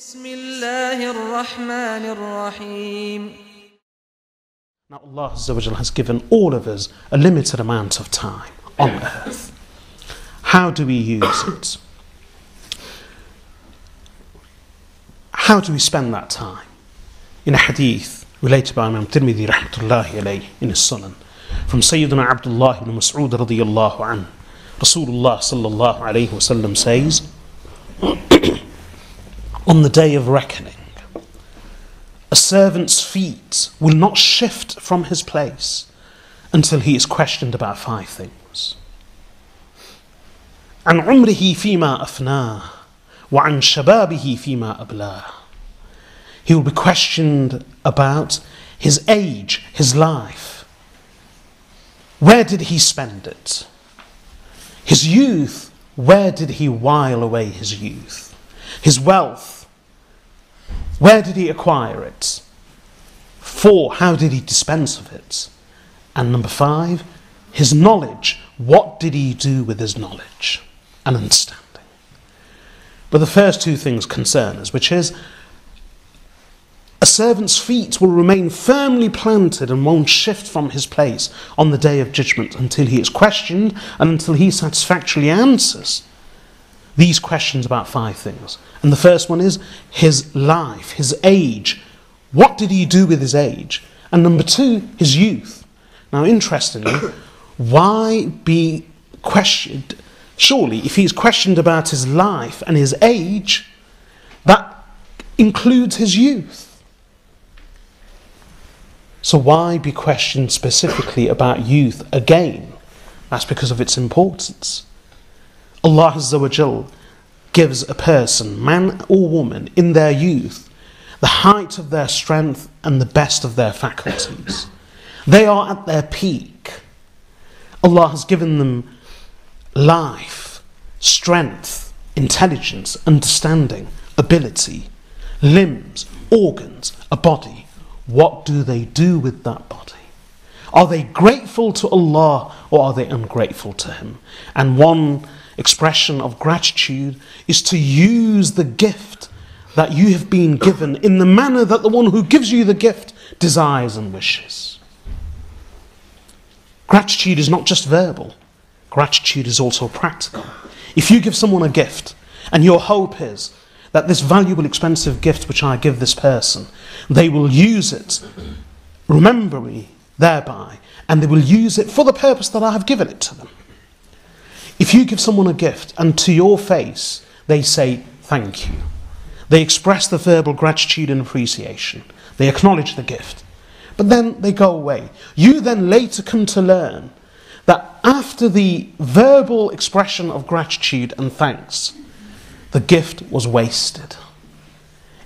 بسم الله الرحمن الرحيم Now Allah Azza wa Jalla has given all of us a limited amount of time on earth. How do we use it? How do we spend that time? In a hadith related by Imam Tirmidhi rahmatullahi alayhi in his Sunan from Sayyidina Abdullah ibn Mas'ud radiyallahu anhu. Rasulullah sallallahu alayhi wasallam says, On the day of reckoning, a servant's feet will not shift from his place until he is questioned about five things. عن عمره فيما أفناه وعن شبابه فيما أبلاه He will be questioned about his age, his life. Where did he spend it? His youth, where did he while away his youth? His wealth, where did he acquire it? Four, how did he dispense of it? And number five, his knowledge, what did he do with his knowledge and understanding? But the first two things concern us, which is a servant's feet will remain firmly planted and won't shift from his place on the day of judgment until he is questioned and until he satisfactorily answers these questions about five things. And the first one is his life, his age. What did he do with his age? And number two, his youth. Now, interestingly, why be questioned? Surely, if he's questioned about his life and his age, that includes his youth. So, why be questioned specifically about youth again? That's because of its importance. Allah Azza gives a person, man or woman, in their youth, the height of their strength and the best of their faculties. They are at their peak. Allah has given them life, strength, intelligence, understanding, ability, limbs, organs, a body. What do they do with that body? Are they grateful to Allah or are they ungrateful to Him? And one expression of gratitude is to use the gift that you have been given in the manner that the one who gives you the gift desires and wishes. Gratitude is not just verbal, gratitude is also practical. If you give someone a gift and your hope is that this valuable, expensive gift which I give this person, they will use it, remember me thereby, and they will use it for the purpose that I have given it to them. If you give someone a gift and to your face they say thank you, they express the verbal gratitude and appreciation, they acknowledge the gift, but then they go away. You then later come to learn that after the verbal expression of gratitude and thanks, the gift was wasted.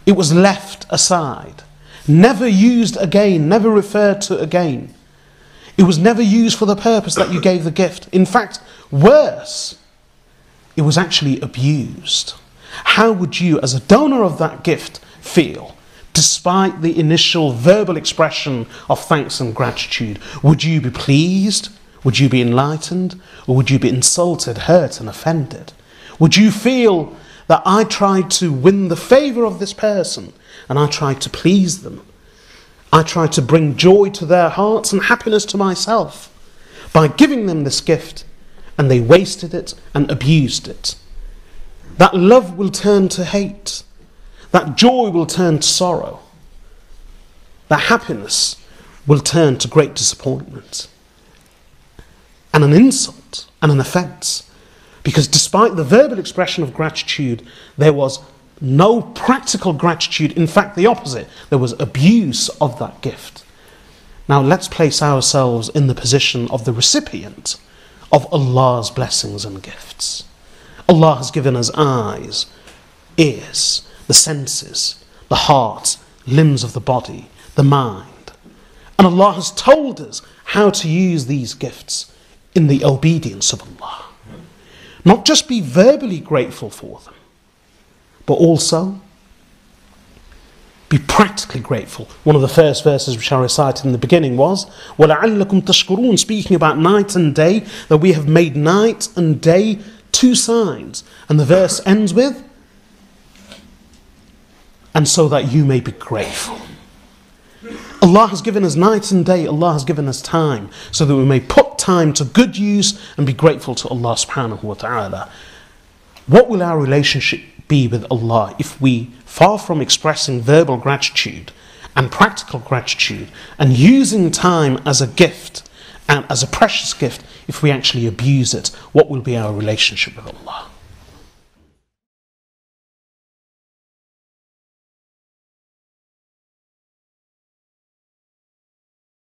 It was left aside, never used again, never referred to again. It was never used for the purpose that you gave the gift. In fact, worse, it was actually abused. How would you, as a donor of that gift, feel? Despite the initial verbal expression of thanks and gratitude, would you be pleased? Would you be enlightened? Or would you be insulted, hurt, and offended? Would you feel that I tried to win the favour of this person and I tried to please them? I tried to bring joy to their hearts and happiness to myself by giving them this gift, and they wasted it and abused it. That love will turn to hate, that joy will turn to sorrow, that happiness will turn to great disappointment and an insult and an offence. Because despite the verbal expression of gratitude, there was no practical gratitude. In fact, the opposite. There was abuse of that gift. Now, let's place ourselves in the position of the recipient of Allah's blessings and gifts. Allah has given us eyes, ears, the senses, the heart, limbs of the body, the mind. And Allah has told us how to use these gifts in the obedience of Allah. Not just be verbally grateful for them, but also be practically grateful. One of the first verses which I recited in the beginning was وَلَعَلَّكُمْ تَشْكُرُونَ speaking about night and day, that we have made night and day two signs. And the verse ends with and so that you may be grateful. Allah has given us night and day, Allah has given us time, so that we may put time to good use and be grateful to Allah subhanahu wa ta'ala. What will our relationship be with Allah if we, far from expressing verbal gratitude and practical gratitude and using time as a gift and as a precious gift, if we actually abuse it, what will be our relationship with Allah?